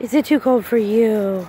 Is it too cold for you?